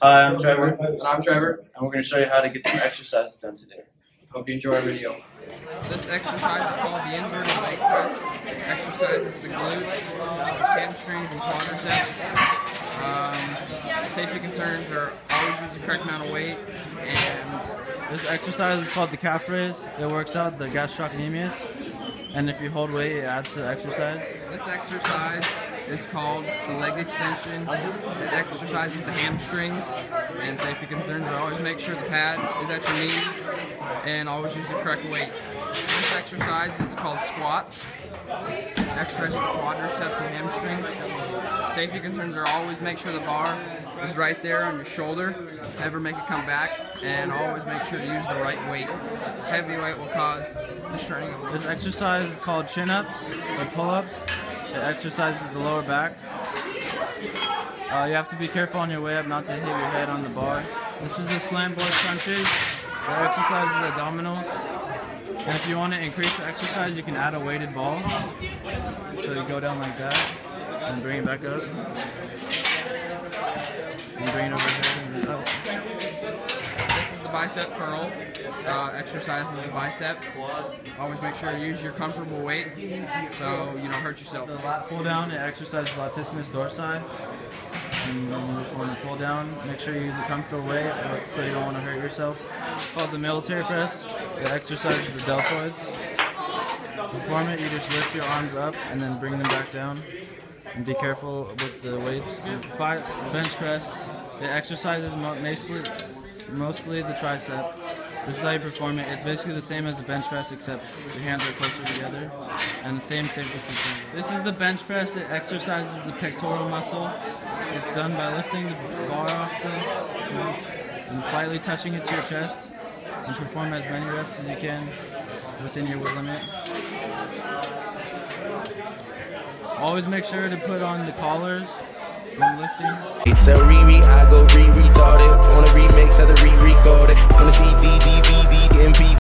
Hi, I'm Trevor, And I'm Trevor. and we're going to show you how to get some exercises done today. Hope you enjoy our video. This exercise is called the inverted leg press. It Exercises the glutes, hamstrings, and quadriceps. Um, safety concerns are always use the correct amount of weight and This exercise is called the calf raise. It works out the gastrocnemius. And if you hold weight, it adds to the exercise. this exercise is called the leg extension. It exercises the hamstrings and safety concerns always make sure the pad is at your knees and always use the correct weight. This exercise is called squats. The quadriceps and hamstrings. Safety concerns are always make sure the bar is right there on your shoulder. Never make it come back, and always make sure to use the right weight. Heavy weight will cause the straining of the This exercise is called chin ups or pull ups. It exercises the lower back. Uh, you have to be careful on your way up not to hit your head on the bar. This is the slant board crunches. It exercises the abdominals. And if you want to increase the exercise, you can add a weighted ball. So you go down like that and bring it back up. And bring it over here and up. This is the bicep curl. Uh, exercises the biceps. Always make sure to use your comfortable weight so you don't hurt yourself. The lat pull down, it exercises latissimus dorsi. And you just want to pull down. Make sure you use a comfortable weight so you don't want to hurt yourself. Called the military press. It exercises the deltoids. To perform it, you just lift your arms up and then bring them back down. And be careful with the weights. Bench press. It exercises mo- mostly, mostly the tricep. This is how you perform it. It's basically the same as the bench press except your hands are closer together. And the same safety. This is the bench press. It exercises the pectoral muscle. It's done by lifting the bar off the and slightly touching it to your chest. And perform as many reps as you can within your weight limit. Always make sure to put on the collars when lifting. I go re